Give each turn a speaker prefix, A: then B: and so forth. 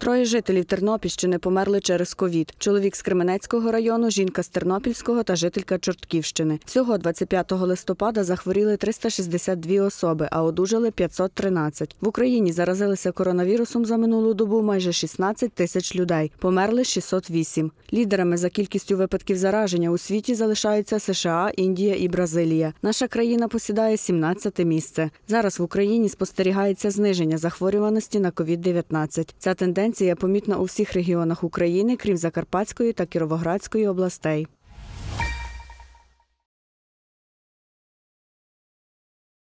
A: Троє жителів Тернопільщини померли через ковід. Чоловік з Кременецького району, жінка з Тернопільського та жителька Чортківщини. Всього 25 листопада захворіли 362 особи, а одужали 513. В Україні заразилися коронавірусом за минулу добу майже 16 тисяч людей. Померли 608. Лідерами за кількістю випадків зараження у світі залишаються США, Індія і Бразилія. Наша країна посідає 17 місце. Зараз в Україні спостерігається зниження захворюваності на COVID-19. Ця тенденція помітна у всіх регіонах України, крім Закарпатської та Кіровоградської областей.